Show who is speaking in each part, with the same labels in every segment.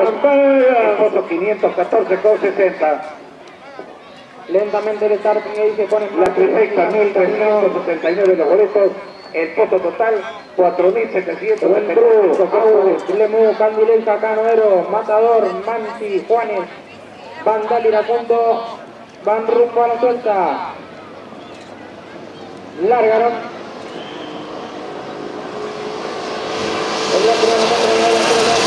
Speaker 1: El foto 514 con 60.
Speaker 2: Lentamente el starting ahí se pone
Speaker 1: La trifecta 1379 los boletos. El foto total 4775.
Speaker 2: Lemu, Candilenza, Canoero, Matador, Mansi, Juanes, Vandal Iracundo, van rumbo a la suelta. Largaron. El otro kilómetro de la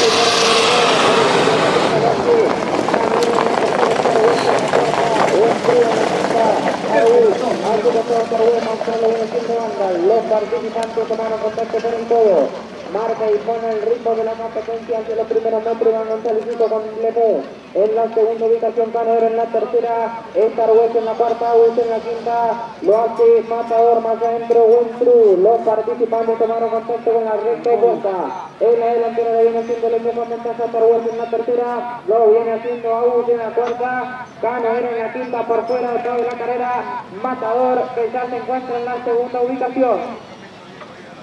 Speaker 2: los participantes tomaron contacto con el todo. Marca y pone el ritmo de la competencia hacia los primeros metros. Van Gonzálezito con Lemú. En la segunda ubicación, Canadero en la tercera. Star West en la cuarta, West en la quinta. Lo hace Matador más adentro, Wentru. Los participantes tomaron contacto con la recta opuesta. En la delantera le viene haciendo Lemú con ventaja Star West en la tercera. Lo viene haciendo Agus en la cuarta. Canadero en la quinta por fuera de toda la carrera. Matador que ya se encuentra en la segunda ubicación.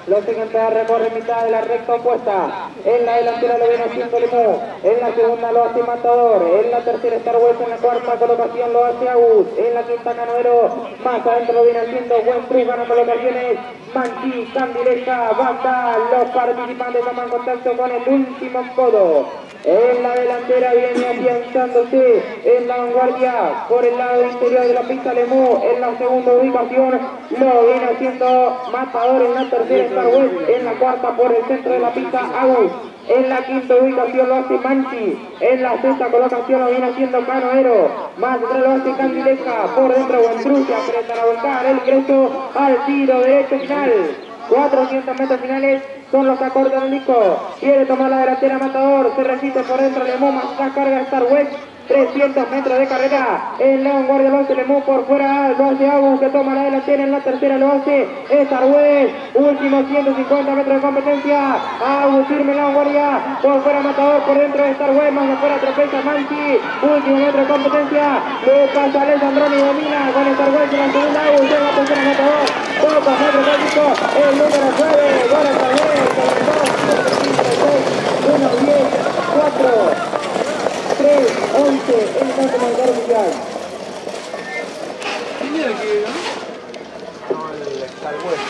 Speaker 2: Los siguientes recorre mitad de la recta opuesta. En la delantera lo viene haciendo Limú. En la segunda lo hace Matador. En la tercera Star West. En la cuarta colocación lo hace Agus. En la quinta Canoero. Más adentro lo viene haciendo Buen Cruz. Gana colocaciones. Manchi, Candileja, Banda. Los participantes toman contacto con el último codo. En la delantera viene afianzándose en la vanguardia por el lado interior de la pista Lemú. En la segunda ubicación lo viene haciendo Matador en la tercera Star West. En la cuarta por el centro de la pista Agus. En la quinta ubicación lo hace Manchi. En la sexta colocación lo viene haciendo Canoero. Más atrás lo hace Candileja. Por dentro Buendrucia. Frente a volcar el ingreso al tiro derecho final. 400 metros finales son los acordes del disco. Quiere tomar la delantera Matador. Se resiste por dentro Lemú. Más la carga Star West. 300 metros de carrera. El León Guardia lo hace Lemú por fuera. Lo hace Agus que toma la delantera. En la tercera lo hace Star West. Último 150 metros de competencia. Agus firme León Guardia. Por fuera Matador. Por dentro de Star West. Más afuera tropeza Manchi. Último metro de competencia. Lucas Alessandroni domina con Star West en la segunda. Agus en la tercera Matador. Pocos metros. El número 9. No, el, el